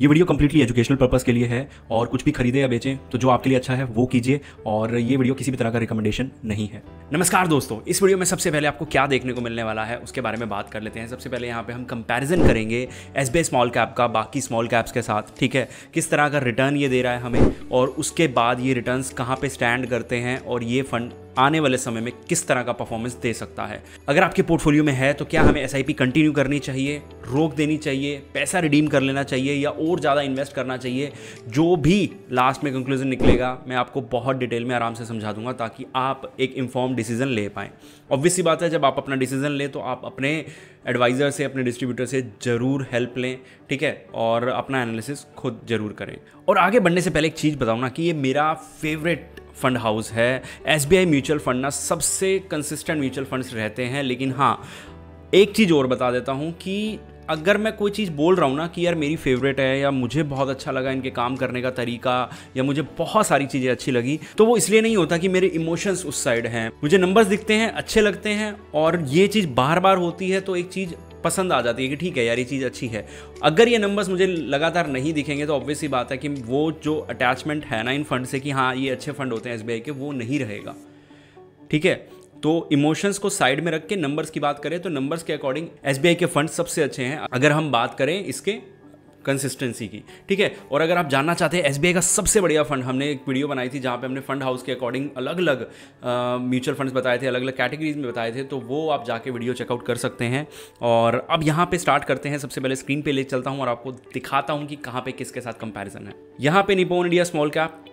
ये video completely educational purpose के लिए है और कुछ भी खरीदे या बेचें तो जो आपके लिए अच्छा है, वो कीजिए और ये वीडियो किसी भी तरह का रिकमेंडेशन नहीं है। नमस्कार दोस्तों, इस वीडियो में सबसे पहले आपको क्या देखने को मिलने वाला है, उसके बारे में बात कर लेते हैं। सबसे पहले यहाँ पे हम कंपैरिजन करेंगे एस बी स्मॉल कैप का, बाकी स्मॉल कैप्स के साथ, ठीक है? किस तरह का रिटर्न ये दे रहा है हमें और उसके बाद ये रिटर्न कहाँ पे स्टैंड करते हैं और ये फंड आने वाले समय में किस तरह का परफॉर्मेंस दे सकता है? अगर आपके पोर्टफोलियो में है तो क्या हमें एसआईपी कंटिन्यू करनी चाहिए, रोक देनी चाहिए, पैसा रिडीम कर लेना चाहिए, या और ज़्यादा इन्वेस्ट करना चाहिए? जो भी लास्ट में कंक्लूजन निकलेगा, मैं आपको बहुत डिटेल में आराम से समझा दूँगा, ताकि आप एक इन्फॉर्म डिसीज़न ले पाएँ। ऑब्वियसली बात है, जब आप अपना डिसीज़न लें तो आप अपने एडवाइज़र से, अपने डिस्ट्रीब्यूटर से ज़रूर हेल्प लें, ठीक है? और अपना एनालिसिस खुद ज़रूर करें। और आगे बढ़ने से पहले एक चीज़ बताऊँ ना, कि ये मेरा फेवरेट फंड हाउस है। एसबीआई म्यूचुअल फंड ना सबसे कंसिस्टेंट म्यूचुअल फंड्स रहते हैं, लेकिन हाँ एक चीज़ और बता देता हूँ कि अगर मैं कोई चीज़ बोल रहा हूँ ना कि यार मेरी फेवरेट है या मुझे बहुत अच्छा लगा इनके काम करने का तरीका या मुझे बहुत सारी चीज़ें अच्छी लगी तो वो इसलिए नहीं होता कि मेरे इमोशंस उस साइड हैं। मुझे नंबर्स दिखते हैं, अच्छे लगते हैं और ये चीज़ बार बार होती है तो एक चीज़ पसंद आ जाती है कि ठीक है यार, ये चीज़ अच्छी है। अगर ये नंबर्स मुझे लगातार नहीं दिखेंगे तो ऑब्वियसली बात है कि वो जो अटैचमेंट है ना इन फंड से कि हाँ ये अच्छे फंड होते हैं एसबीआई के, वो नहीं रहेगा। ठीक है? तो इमोशंस को साइड में रख के नंबर्स की बात करें तो नंबर्स के अकॉर्डिंग एसबीआई के फंड सबसे अच्छे हैं। अगर हम बात करें इसके कंसिस्टेंसी की। ठीक है? और अगर आप जानना चाहते हैं एसबीआई का सबसे बढ़िया फंड हमने एक वीडियो बनाई थी जहाँ पे हमने फंड हाउस के अकॉर्डिंग अलग अलग म्यूचुअल फंड्स बताए थे अलग अलग कैटेगरीज में बताए थे तो वो आप जाके वीडियो चेकआउट कर सकते हैं। और अब यहाँ पे स्टार्ट करते हैं, सबसे पहले स्क्रीन पे ले चलता हूँ और आपको दिखाता हूँ कि कहाँ पे किसके साथ कंपैरिजन है। यहाँ पे Nippon India small cap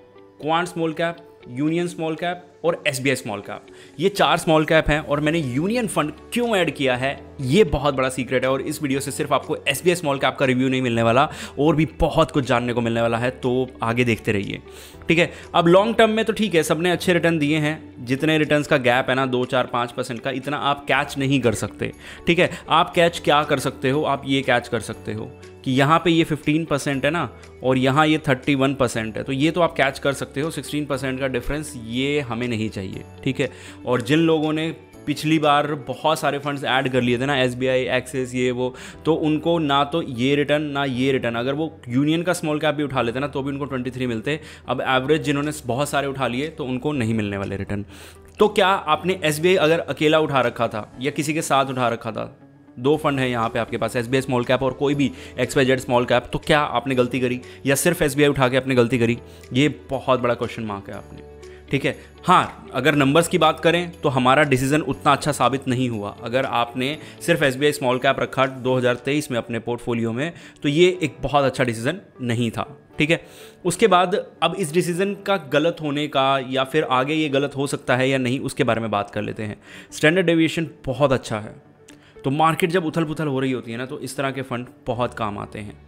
quant small cap union small cap और S B I small cap ये चार स्मॉल कैप हैं और मैंने यूनियन फंड क्यों ऐड किया है, ये बहुत बड़ा सीक्रेट है और इस वीडियो से सिर्फ़ आपको S B I small cap का रिव्यू नहीं मिलने वाला और भी बहुत कुछ जानने को मिलने वाला है तो आगे देखते रहिए। ठीक है? अब लॉन्ग टर्म में तो ठीक है, सबने अच्छे रिटर्न दिए हैं। जितने रिटर्न्स का गैप है ना, दो, चार, पाँच परसेंट का, इतना आप कैच नहीं कर सकते। ठीक है? आप कैच क्या कर सकते हो? आप ये कैच कर सकते हो कि यहाँ पे ये 15 परसेंट है ना, और यहाँ ये 31 परसेंट है। तो ये तो आप कैच कर सकते हो। 16 परसेंट का डिफरेंस ये हमें नहीं चाहिए। ठीक है? और जिन लोगों ने पिछली बार बहुत सारे फंड्स ऐड कर लिए थे ना एस बी आई एक्सेस ये, वो। तो उनको ना तो ये रिटर्न ना ये रिटर्न अगर वो यूनियन का स्मॉल कैप भी उठा लेते ना तो भी उनको 23 मिलते। अब एवरेज जिन्होंने बहुत सारे उठा लिए तो उनको नहीं मिलने वाले रिटर्न तो क्या आपने एसबीआई अगर अकेला उठा रखा था, या किसी के साथ उठा रखा था? दो फंड है यहाँ पे आपके पास SBI स्मॉल कैप और कोई भी X Y Z small cap तो क्या आपने गलती करी, या सिर्फ़ SBI उठा के आपने गलती करी? ये बहुत बड़ा क्वेश्चन मार्क है आपने। ठीक है? हाँ अगर नंबर्स की बात करें तो हमारा डिसीज़न उतना अच्छा साबित नहीं हुआ। अगर आपने सिर्फ़ एस स्मॉल कैप रखा 2023 में अपने पोर्टफोलियो में तो ये एक बहुत अच्छा डिसीज़न नहीं था। ठीक है? उसके बाद अब इस डिसीज़न का गलत होने का या फिर आगे ये गलत हो सकता है या नहीं, उसके बारे में बात कर लेते हैं। स्टैंडर्ड डेविएशन बहुत अच्छा है। तो मार्केट जब उथल पुथल हो रही होती है ना तो इस तरह के फंड बहुत काम आते हैं।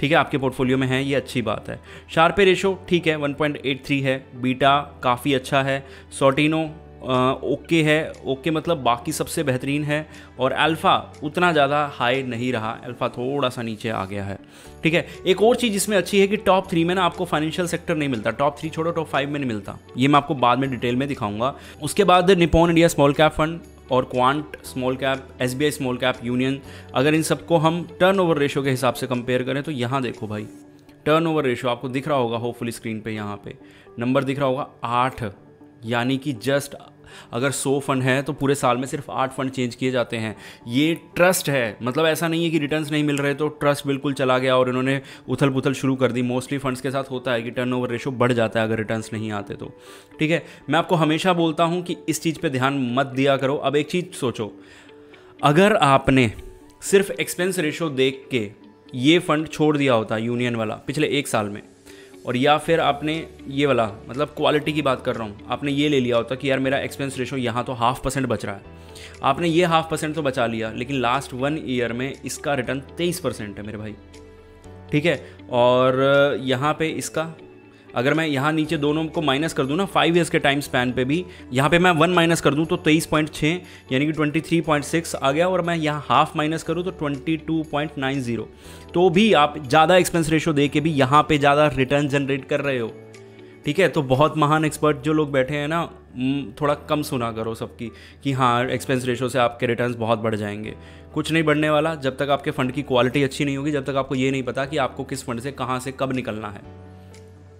ठीक है, आपके पोर्टफोलियो में है, ये अच्छी बात है। शार्पे रेशो ठीक है 1.83 है बीटा काफ़ी अच्छा है सोटिनो ओके है ओके मतलब बाकी सबसे बेहतरीन है, और अल्फ़ा उतना ज़्यादा हाई नहीं रहा अल्फ़ा थोड़ा सा नीचे आ गया है, ठीक है। एक और चीज़ इसमें अच्छी है कि टॉप थ्री में ना आपको फाइनेंशियल सेक्टर नहीं मिलता टॉप थ्री छोड़ो टॉप फाइव में नहीं मिलता। ये मैं आपको बाद में डिटेल में दिखाऊँगा। उसके बाद Nippon India small cap fund और quant small cap S B I small cap union अगर इन सबको हम टर्न ओवर रेशो के हिसाब से कंपेयर करें तो यहाँ देखो भाई टर्न ओवर रेशो आपको दिख रहा होगा होपफुली स्क्रीन पे यहाँ पे नंबर दिख रहा होगा आठ, यानी कि जस्ट अगर सौ फंड हैं तो पूरे साल में सिर्फ़ आठ फंड चेंज किए जाते हैं। ये ट्रस्ट है। मतलब ऐसा नहीं है कि रिटर्न्स नहीं मिल रहे तो ट्रस्ट बिल्कुल चला गया और इन्होंने उथल पुथल शुरू कर दी। मोस्टली फंड्स के साथ होता है कि टर्न ओवर रेशो बढ़ जाता है अगर रिटर्न्स नहीं आते तो। ठीक है? मैं आपको हमेशा बोलता हूँ कि इस चीज़ पर ध्यान मत दिया करो। अब एक चीज़ सोचो। अगर आपने सिर्फ़ एक्सपेंस रेशो देख के ये फंड छोड़ दिया होता यूनियन वाला, पिछले एक साल में और या फिर आपने ये वाला मतलब क्वालिटी की बात कर रहा हूँ। आपने ये ले लिया होता कि यार मेरा एक्सपेंस रेशो यहाँ तो हाफ़ परसेंट बच रहा है। आपने ये हाफ़ परसेंट तो बचा लिया, लेकिन लास्ट वन ईयर में इसका रिटर्न तेईस परसेंट है मेरे भाई। ठीक है? और यहाँ पे इसका अगर मैं यहाँ नीचे दोनों को माइनस कर दूँ ना फाइव ईयर्स के टाइम स्पैन पे भी, यहाँ पे मैं वन माइनस कर दूँ तो तेईस पॉइंट छः यानी कि ट्वेंटी थ्री पॉइंट सिक्स आ गया और मैं यहाँ हाफ़ माइनस करूँ तो twenty two point nine zero तो भी आप ज़्यादा एक्सपेंस रेशो दे के भी यहाँ पर ज़्यादा रिटर्न जनरेट कर रहे हो। ठीक है? तो बहुत महान एक्सपर्ट जो लोग बैठे हैं ना थोड़ा कम सुना करो सबकी कि हाँ एक्सपेंस रेशो से आपके रिटर्न्स बहुत बढ़ जाएँगे। कुछ नहीं बढ़ने वाला, जब तक आपके फंड की क्वालिटी अच्छी नहीं होगी, जब तक आपको ये नहीं पता कि आपको किस फंड से कहाँ से कब निकलना है।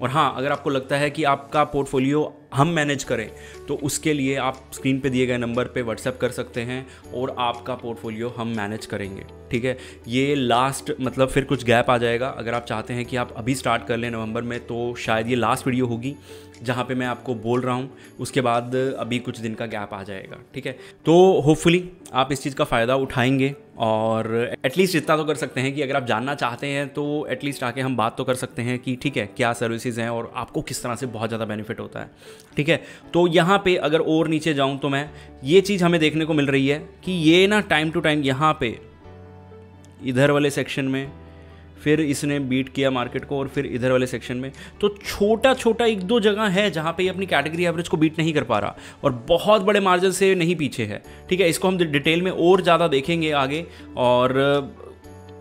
और हाँ अगर आपको लगता है कि आपका पोर्टफोलियो हम मैनेज करें तो उसके लिए आप स्क्रीन पे दिए गए नंबर पे व्हाट्सएप कर सकते हैं और आपका पोर्टफोलियो हम मैनेज करेंगे, ठीक है? ये लास्ट मतलब फिर कुछ गैप आ जाएगा। अगर आप चाहते हैं कि आप अभी स्टार्ट कर लें नवंबर में तो शायद ये लास्ट वीडियो होगी, जहाँ पे मैं आपको बोल रहा हूँ। उसके बाद अभी कुछ दिन का गैप आ जाएगा, ठीक है? तो होपफुली आप इस चीज़ का फ़ायदा उठाएँगे। और एटलीस्ट इतना तो कर सकते हैं कि अगर आप जानना चाहते हैं तो एटलीस्ट आके हम बात तो कर सकते हैं कि ठीक है, क्या सर्विसेज़ हैं और आपको किस तरह से बहुत ज़्यादा बेनिफिट होता है। ठीक है? तो यहाँ पे अगर और नीचे जाऊँ तो मैं, ये चीज़ हमें देखने को मिल रही है कि ये ना टाइम टू टाइम यहाँ पे इधर वाले सेक्शन में फिर इसने बीट किया मार्केट को और फिर इधर वाले सेक्शन में। तो छोटा छोटा एक दो जगह है जहाँ पे ये अपनी कैटेगरी एवरेज को बीट नहीं कर पा रहा और बहुत बड़े मार्जिन से नहीं पीछे है। ठीक है, इसको हम डिटेल में और ज़्यादा देखेंगे आगे और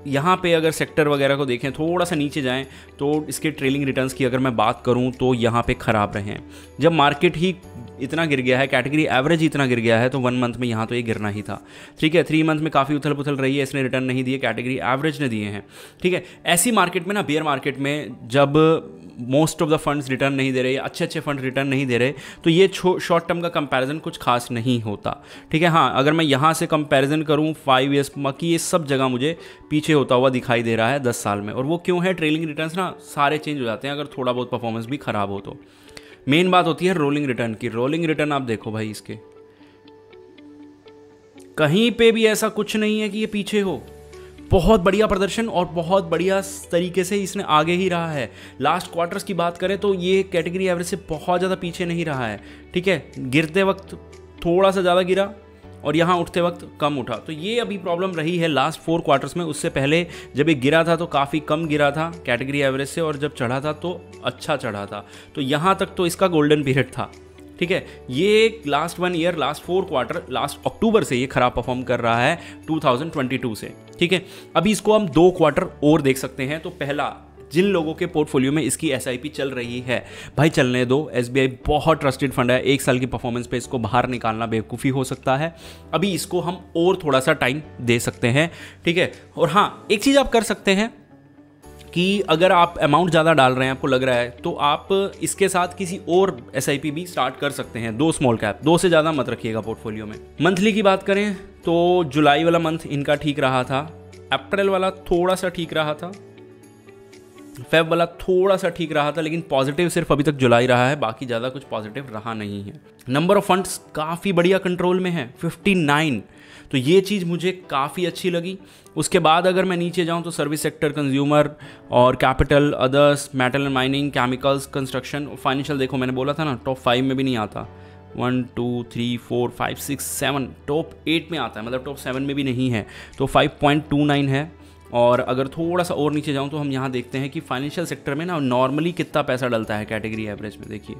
यहाँ पे अगर सेक्टर वगैरह को देखें, थोड़ा सा नीचे जाएँ तो इसके ट्रेलिंग रिटर्न्स की अगर मैं बात करूँ तो यहाँ पे ख़राब रहे हैं। जब मार्केट ही इतना गिर गया है कैटेगरी एवरेज इतना गिर गया है तो वन मंथ में यहाँ तो ये गिरना ही था। ठीक है थ्री मंथ में काफ़ी उथल पुथल रही है, इसने रिटर्न नहीं दिए कैटेगरी एवरेज ने दिए हैं। ठीक है, ऐसी मार्केट में ना बेयर मार्केट में जब most of the funds return नहीं दे रहे अच्छे अच्छे फंड रिटर्न नहीं दे रहे तो ये शॉर्ट टर्म का कंपैरिजन कुछ खास नहीं होता। ठीक है हाँ अगर मैं यहाँ से कंपैरिजन करूँ फाइव ईयर्स बाकी ये सब जगह मुझे पीछे होता हुआ दिखाई दे रहा है दस साल में, और वो क्यों है ट्रेलिंग रिटर्न्स ना सारे चेंज हो जाते हैं, अगर थोड़ा बहुत परफॉर्मेंस भी ख़राब हो तो। मेन बात होती है रोलिंग रिटर्न की। रोलिंग रिटर्न आप देखो भाई इसके। कहीं पे भी ऐसा कुछ नहीं है कि ये पीछे हो। बहुत बढ़िया प्रदर्शन और बहुत बढ़िया तरीके से इसने आगे ही रहा है। लास्ट क्वार्टर्स की बात करें तो ये कैटेगरी एवरेज से बहुत ज़्यादा पीछे नहीं रहा है। ठीक है? गिरते वक्त थोड़ा सा ज़्यादा गिरा। और यहाँ उठते वक्त कम उठा। तो ये अभी प्रॉब्लम रही है लास्ट फोर क्वार्टर्स में। उससे पहले जब ये गिरा था तो काफ़ी कम गिरा था कैटेगरी एवरेज से और जब चढ़ा था तो अच्छा चढ़ा था। तो यहाँ तक तो इसका गोल्डन पीरियड था। ठीक है? ये last one year last four quarter last October से ये खराब परफॉर्म कर रहा है 2022 से। ठीक है? अभी इसको हम दो क्वार्टर और देख सकते हैं। तो पहला जिन लोगों के पोर्टफोलियो में इसकी एसआईपी चल रही है, भाई चलने दो। एसबीआई बहुत ट्रस्टेड फंड है। एक साल की परफॉर्मेंस पे इसको बाहर निकालना बेवकूफ़ी हो सकता है। अभी इसको हम और थोड़ा सा टाइम दे सकते हैं, ठीक है? और हाँ एक चीज़ आप कर सकते हैं कि अगर आप अमाउंट ज़्यादा डाल रहे हैं, आपको लग रहा है तो आप इसके साथ किसी और एसआईपी भी स्टार्ट कर सकते हैं। दो स्मॉल कैप दो से ज़्यादा मत रखिएगा पोर्टफोलियो में। मंथली की बात करें तो जुलाई वाला मंथ इनका ठीक रहा था। अप्रैल वाला थोड़ा सा ठीक रहा था। फेब वाला थोड़ा सा ठीक रहा था, लेकिन पॉजिटिव सिर्फ़ अभी तक जुलाई रहा है, बाकी ज़्यादा कुछ पॉजिटिव रहा नहीं है। नंबर ऑफ़ फंड्स काफ़ी बढ़िया कंट्रोल में है 59 तो ये चीज़ मुझे काफ़ी अच्छी लगी। उसके बाद अगर मैं नीचे जाऊँ तो सर्विस सेक्टर कंज्यूमर और capital others metal and mining chemicals construction financial देखो, मैंने बोला था ना टॉप फाइव में भी नहीं आता। One two three four five six seven top eight में आता है मतलब टॉप सेवन में भी नहीं है। तो फाइव पॉइंट टू नाइन है। और अगर थोड़ा सा और नीचे जाऊँ तो हम यहाँ देखते हैं कि फाइनेंशियल सेक्टर में ना नॉर्मली कितना पैसा डलता है कैटेगरी एवरेज में, देखिए।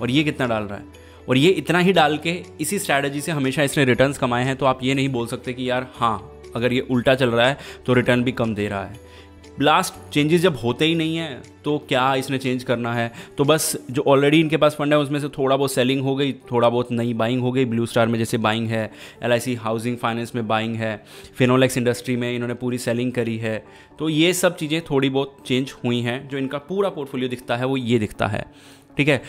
और ये कितना डाल रहा है। और ये इतना ही डाल के इसी स्ट्रैटेजी से हमेशा इसने रिटर्न्स कमाए हैं तो आप ये नहीं बोल सकते कि यार हाँ अगर ये उल्टा चल रहा है तो रिटर्न भी कम दे रहा है। लास्ट चेंजेस जब होते ही नहीं है तो क्या इसने चेंज करना है? तो बस जो ऑलरेडी इनके पास फंड है, उसमें से थोड़ा बहुत सेलिंग हो गई, थोड़ा बहुत नई बाइंग हो गई ब्लू स्टार में जैसे बाइंग है एलआईसी हाउसिंग फाइनेंस में बाइंग है फिनोलेक्स इंडस्ट्री में इन्होंने पूरी सेलिंग करी है। तो ये सब चीज़ें थोड़ी बहुत चेंज हुई हैं, जो इनका पूरा पोर्टफोलियो दिखता है, वो ये दिखता है। ठीक है?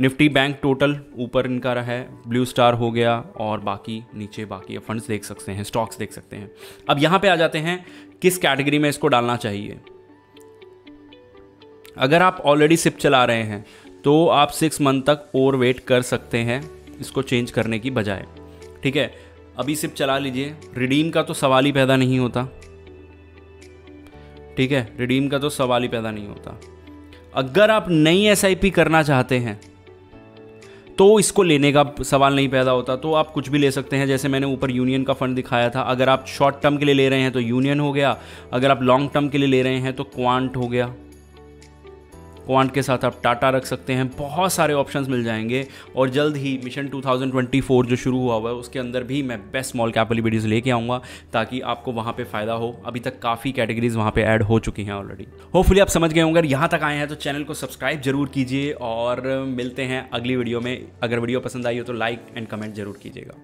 निफ्टी बैंक टोटल ऊपर इनका रहा है, ब्लू स्टार हो गया और बाकी नीचे बाकी फंड्स देख सकते हैं स्टॉक्स देख सकते हैं। अब यहाँ पे आ जाते हैं, किस कैटेगरी में इसको डालना चाहिए? अगर आप ऑलरेडी सिप चला रहे हैं तो आप सिक्स मंथ तक और वेट कर सकते हैं इसको चेंज करने की बजाय। ठीक है? अभी सिप चला लीजिए। रिडीम का तो सवाल ही पैदा नहीं होता। ठीक है? रिडीम का तो सवाल ही पैदा नहीं होता। अगर आप नई एसआईपी करना चाहते हैं तो इसको लेने का सवाल नहीं पैदा होता। तो आप कुछ भी ले सकते हैं। जैसे मैंने ऊपर यूनियन का फंड दिखाया था। अगर आप शॉर्ट टर्म के लिए ले रहे हैं तो यूनियन हो गया। अगर आप लॉन्ग टर्म के लिए ले रहे हैं तो क्वांट हो गया। क्वांट के साथ आप टाटा रख सकते हैं। बहुत सारे ऑप्शंस मिल जाएँगे। और जल्द ही मिशन 2024 जो शुरू हुआ हुआ है, उसके अंदर भी मैं बेस्ट स्मॉल कैप वाली वीडियोज़ लेके आऊँगा, ताकि आपको वहाँ पर फ़ायदा हो। अभी तक काफ़ी कैटेगरीज वहाँ पर ऐड हो चुकी हैं ऑलरेडी होपफुली आप समझ गए होंगे। अगर यहाँ तक आए हैं तो चैनल को सब्सक्राइब ज़रूर कीजिए। और मिलते हैं अगली वीडियो में। अगर वीडियो पसंद आई हो तो लाइक एंड कमेंट ज़रूर कीजिएगा।